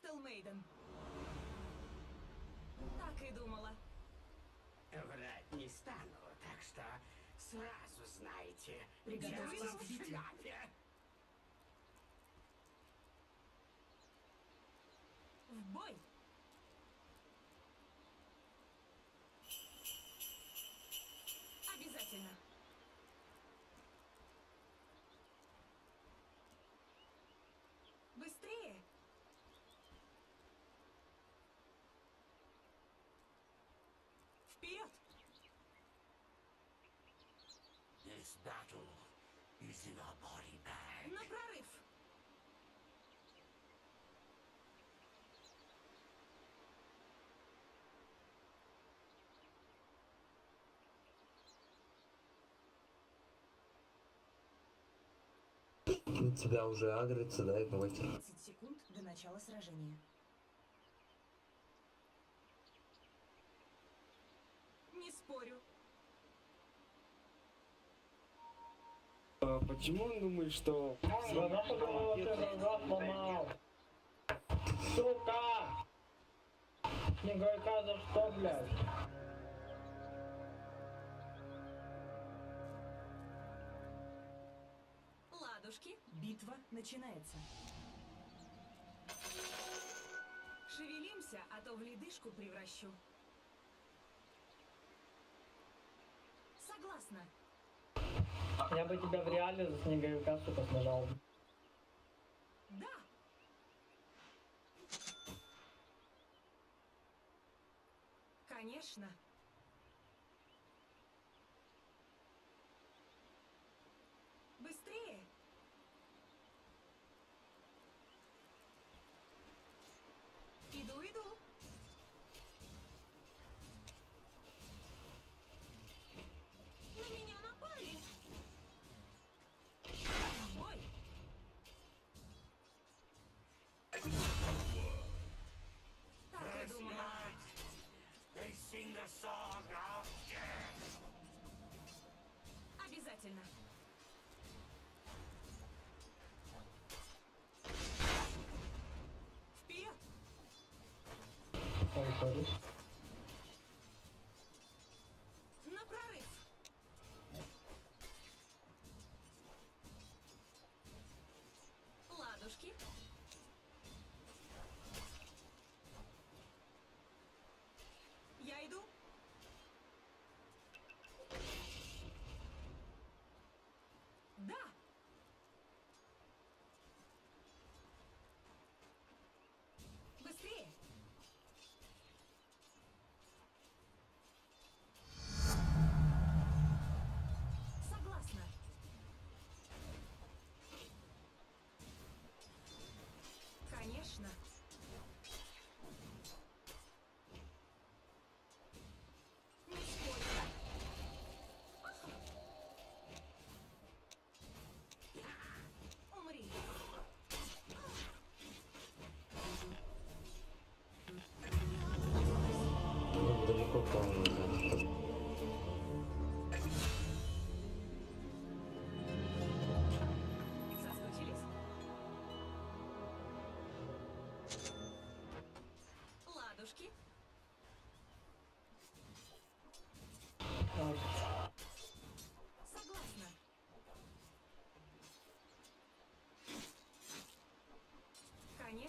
Стелмейден. Так и думала. Врать не стану, так что сразу знаете, Приготовились дело к в битве. шляпе. В бой! Обязательно. Быстрее! Вперед! This battle is in our body bag. На прорыв! Тебя уже агрится, да, давайте. 30 секунд до начала сражения. Не спорю. А почему он думает, что... Ты сломал? Сука! Снеговика за что, блядь? Ладушки, битва начинается. Шевелимся, а то в ледышку превращу. Согласна. Я бы тебя в реале за снеговика, сука, сажал. Да. Конечно. Ой, сори.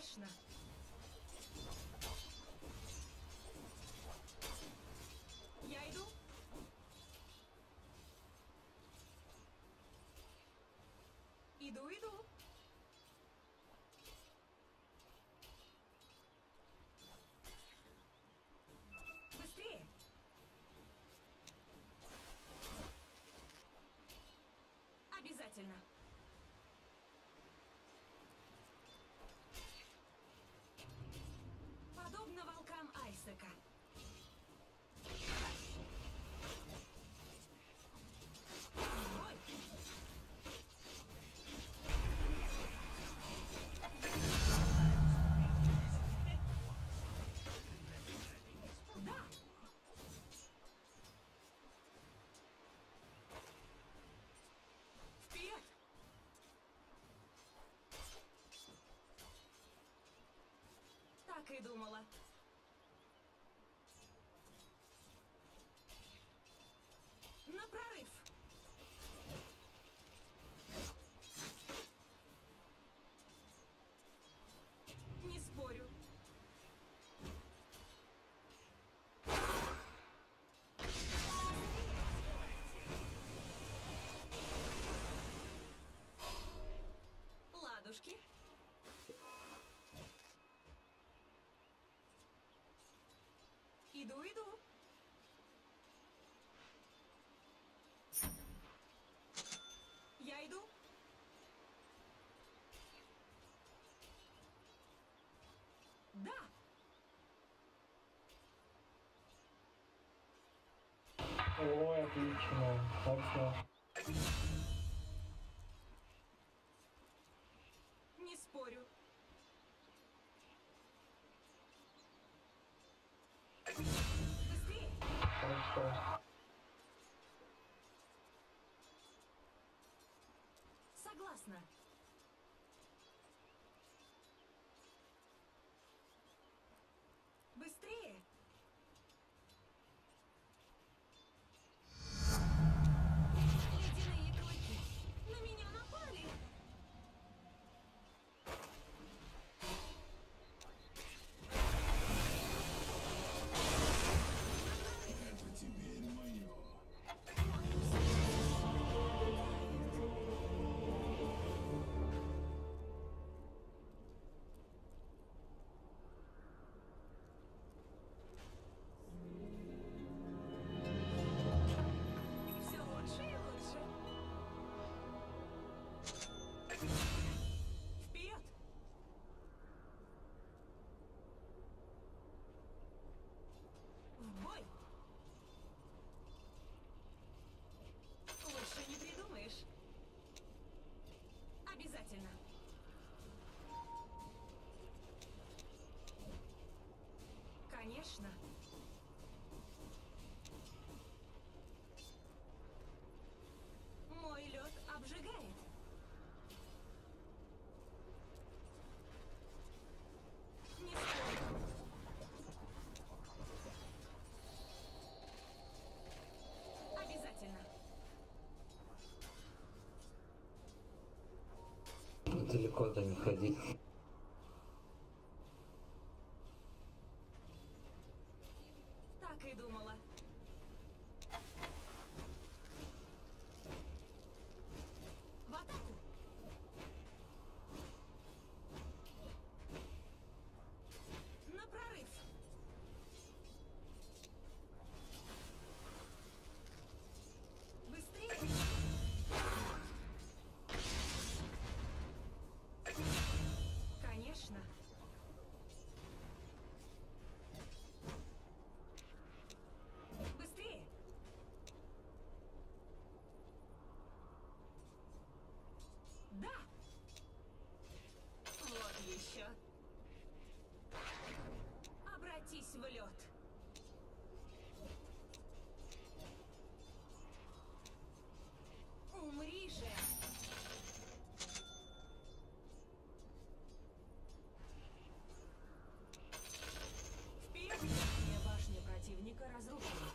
Конечно. Я иду. Иду, иду. И думала. Иду, иду. Я иду. Да, Ой, отлично. Хорошо. Согласна. Далеко-то не ходи. В лед. Умри же! Вперед! Башня противника разрушена.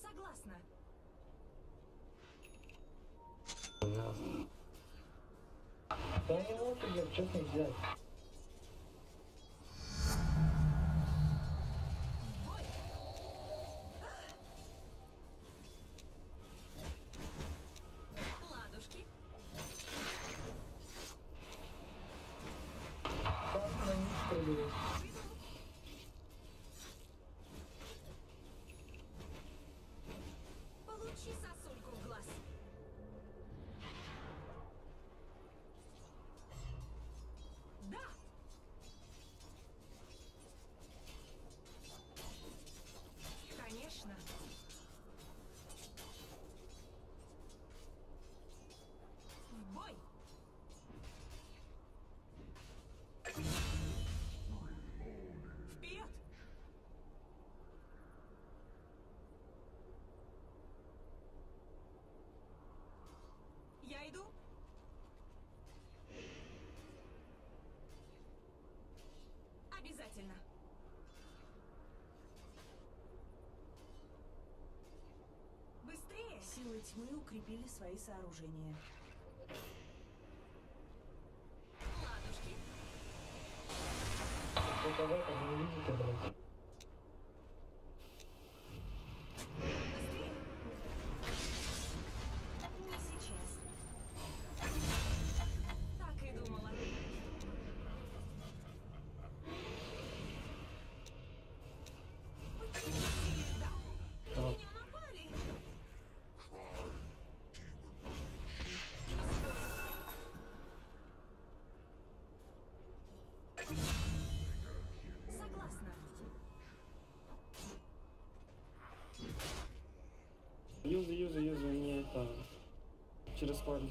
Согласна. Да не мог я честно взять. Обязательно. Быстрее! Силы тьмы укрепили свои сооружения. Ладушки. Gordon.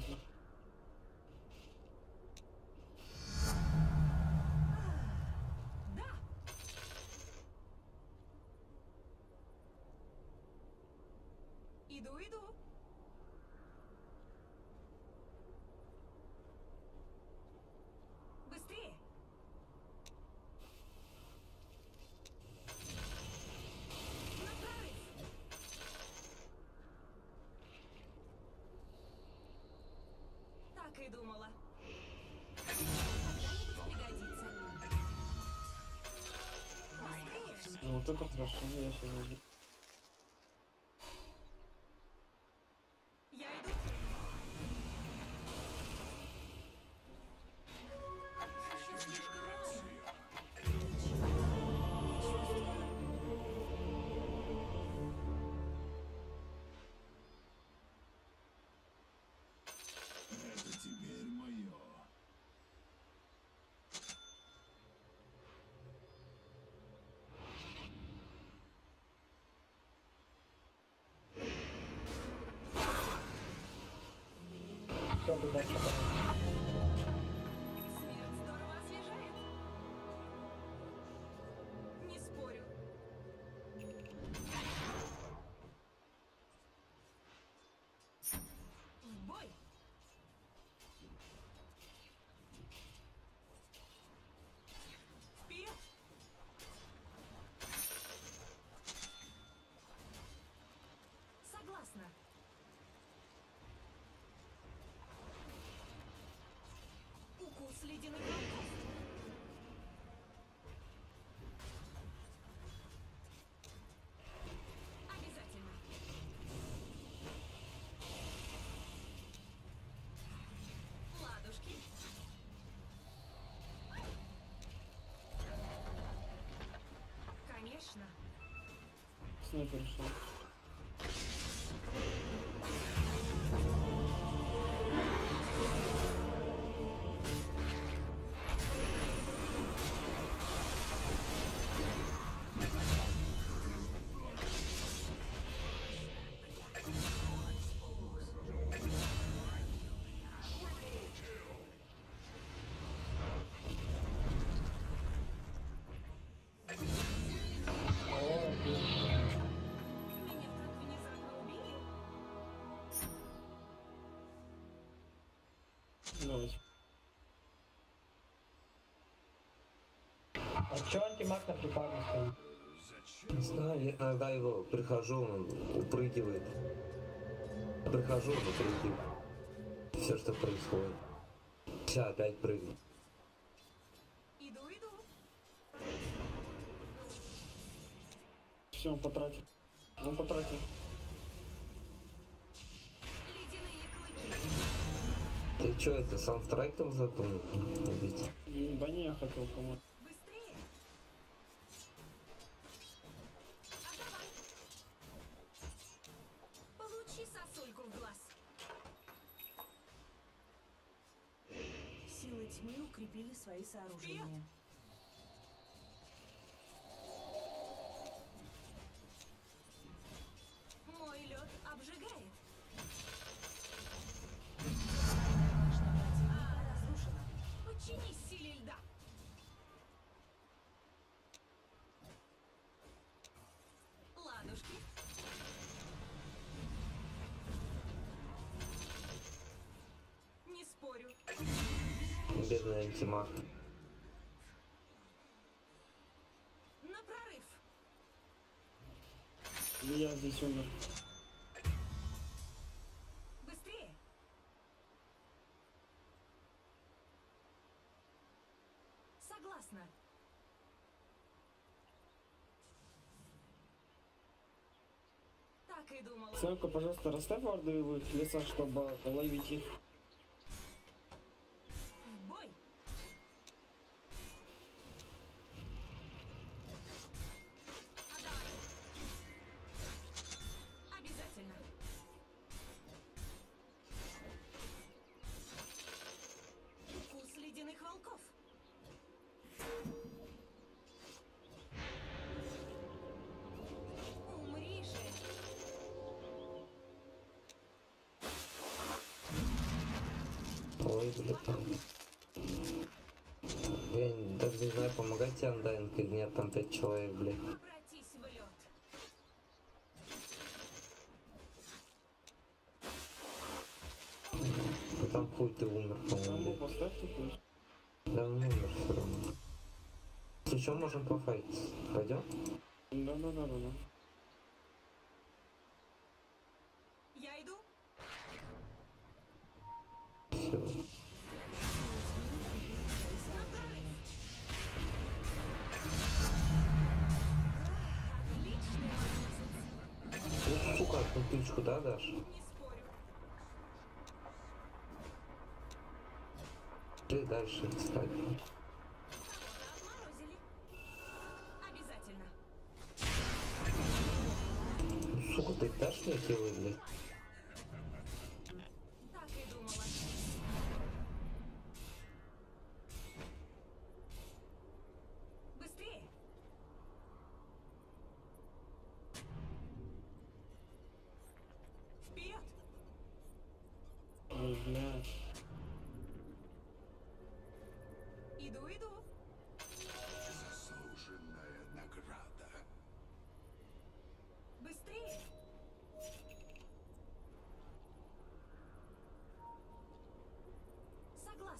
Так и думала. Ну, вот это хорошо, я сейчас Волков. Обязательно. Ладушки. Конечно. Снайпер решил. На припарне стоит? Не знаю, я иногда его прихожу, он упрыгивает. Прихожу, он упрыгивает. Все, что происходит. Сейчас опять прыгну. Иду, иду. Все, он потратил. Он потратил. Ты что, это саундтреком задумал? Убить? М, Да не, я хотел кому Тьмы укрепили свои сооружения. ультимат. На прорыв. Ну, я здесь умер. Так и думала. Сойка, пожалуйста, расставь орды ордовые леса, чтобы ловить их. Или нет, там пять человек, блядь. Ну там хуй ты умер, по-моему. Да он умер все равно. Что, можем пофайтиться. Пойдем? Да-да-да-да-да. Сука, ну да, дашь? Ты дальше встать.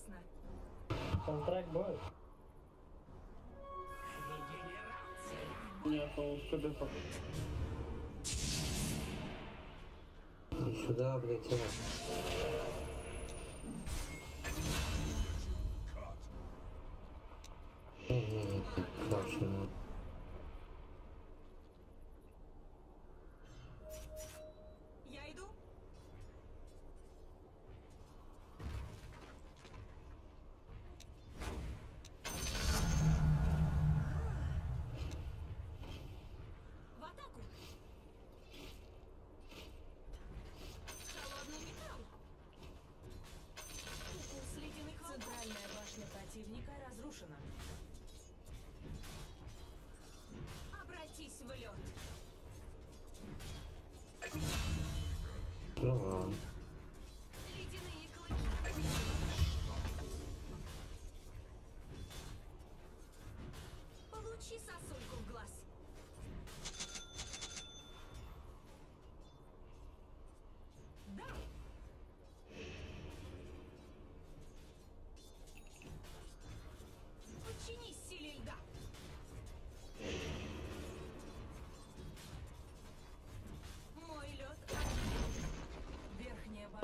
Согласна. Саундтрек будет? Нет, он в КД пока. И сюда, блядь, а. Не-не-не, дальше не. Я Ну ладно.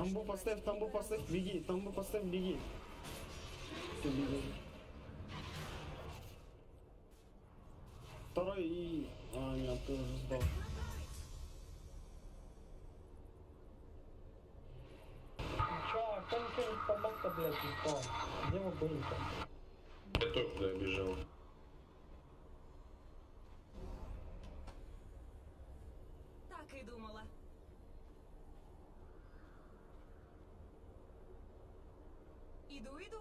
Тамбу поставь, тамбу поставь, беги, тамбу поставь, беги. Все, беги. Второй и... А, нет, ты уже сдал. Чё, а кто не помог-то, блядь, никто? Где вы были-то? Я только туда бежал. Так и думала. Иду, иду.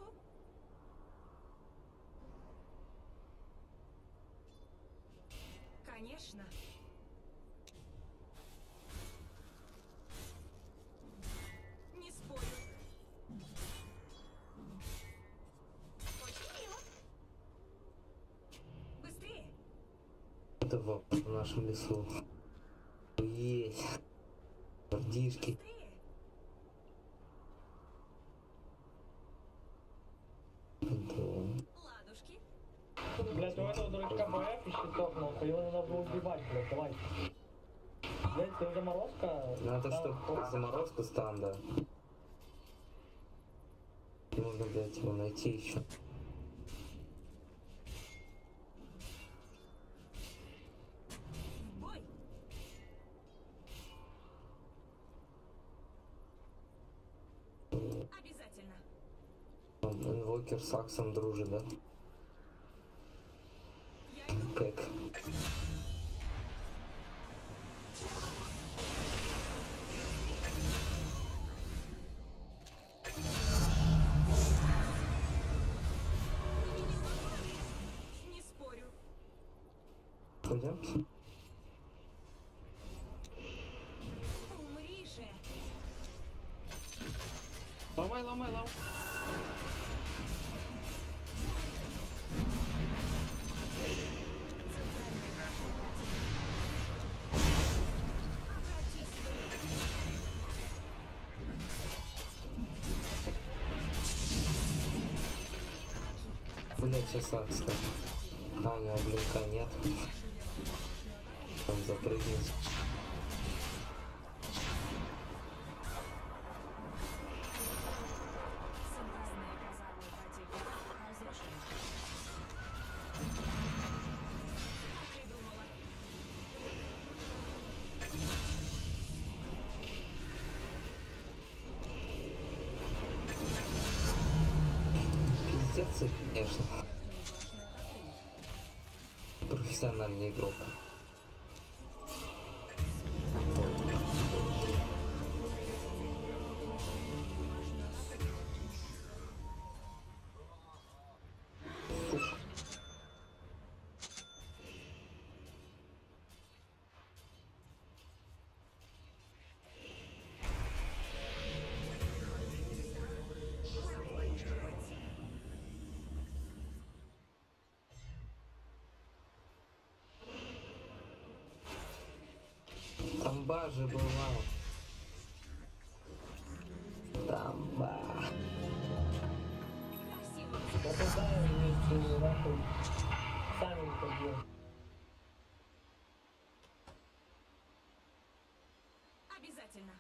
Конечно. Не спорю. Очень мило. Быстрее. Это в, нашем лесу. Есть. Гордишки. Быстрее. Да. Ладушки. Блядь, у этого дурачка БФ и щиток, нахуй, его надо было блядь, давай. Ты заморозка? Надо, Да, чтобы вот. заморозка станда. Нужно, блядь, его найти еще. Инвокер с Аксом дружит, да? Как? Как. А, у блинка нет. Он запрыгнет. Профессиональный игрок. Тамба же была. Тамба. Нападаем вместе нахуй. Сами побьем. Обязательно.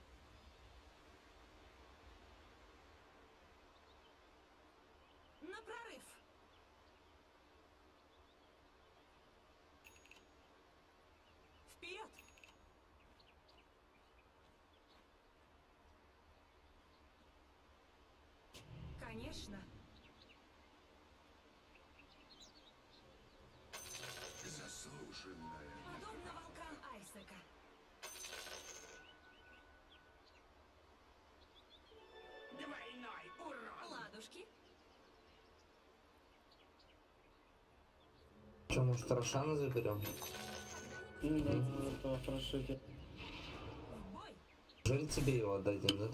На прорыв. Вперед! Конечно. Заслуженная Подобно волкам Айсека. Двойной урон! Ладушки. Че, может, Рошана заберем? Ну да, хорошо. Жаль тебе его отдадим, да?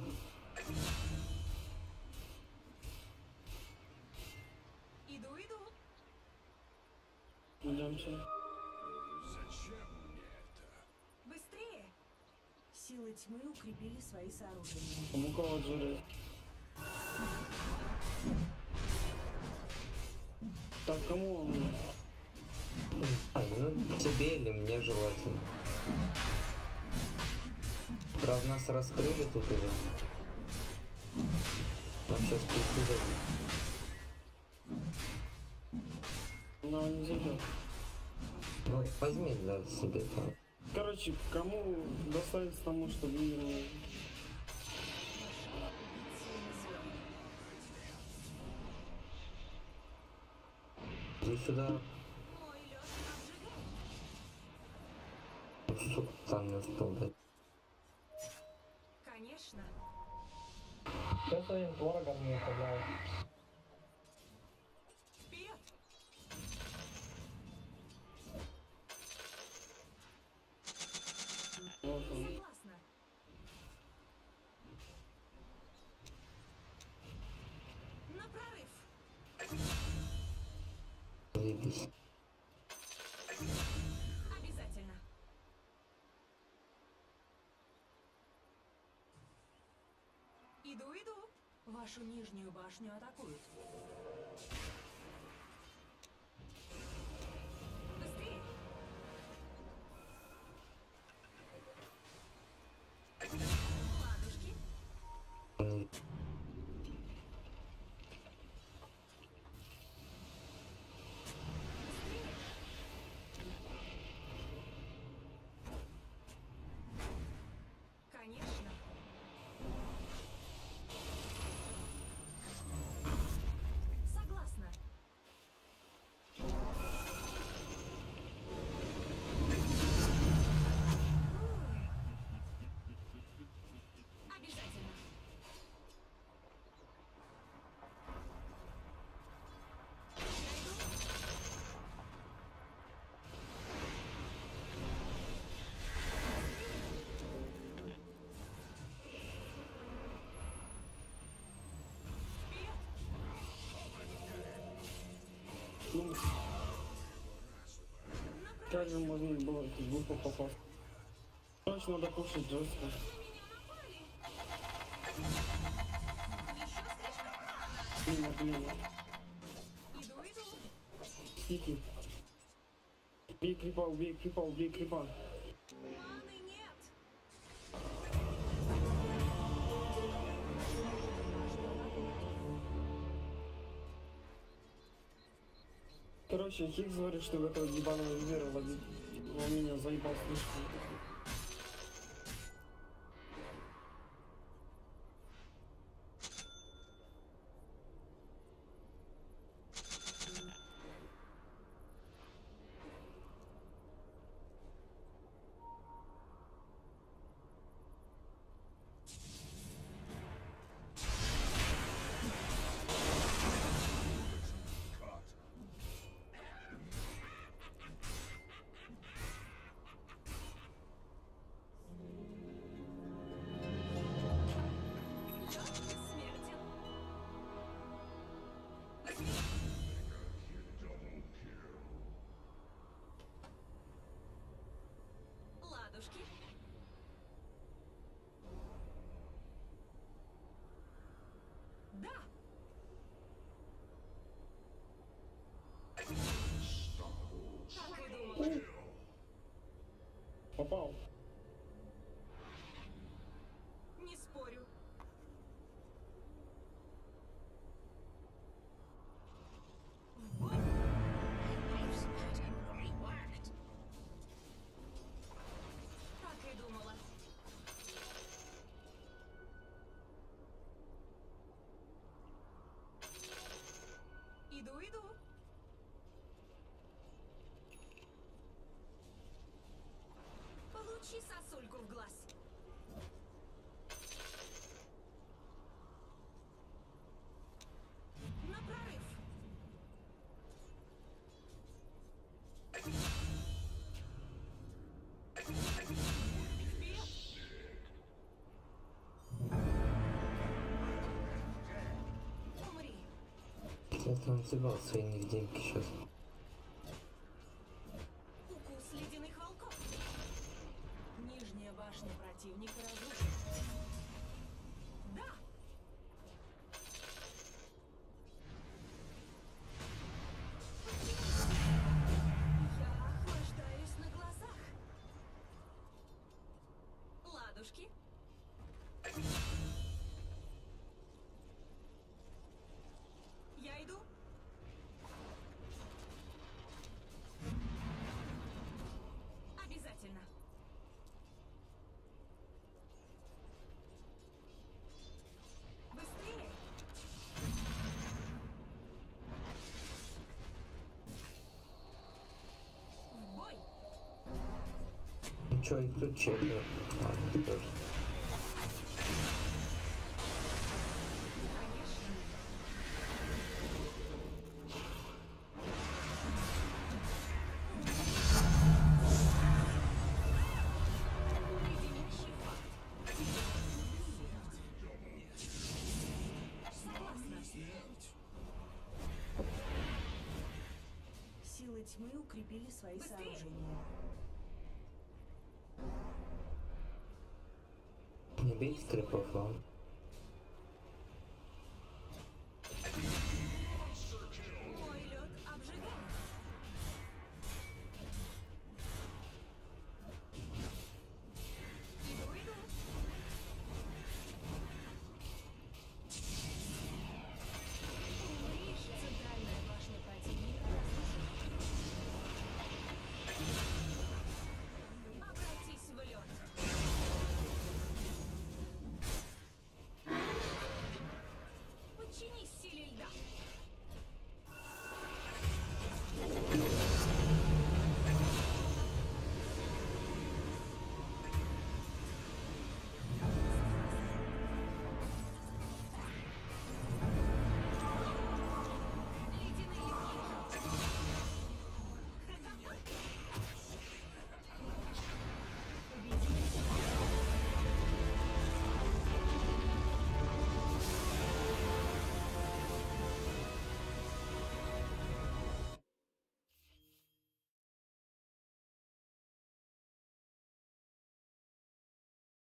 Иду, иду. Идемте. Зачем мне это? Быстрее. Силы тьмы укрепили свои сооружения. У кого Джури? Так, кому он? А, ну тебе или мне желательно. Раз нас раскрыли тут уже. Нам сейчас присудят. Но он не зайдет. Ну, возьми, да, себе там. Короче, кому достанется тому, что выиграл? Иди сюда. Сука, сам не успел дать. Конечно. Все своим творогом не управляю. Согласна. На. Обязательно. Иду, иду. Вашу нижнюю башню атакуют. Ну, как же можно было глупо попасть? Короче, надо кушать жестко. Блин, блин. Иду, иду. Тики. Убей крипа, убей крипа, убей крипа. Хикс говорит, что в этого ебаного вера. Он меня заебал слишком. Иду, иду. Я съебал свои невидимки сейчас. Ну чё, их тут phone.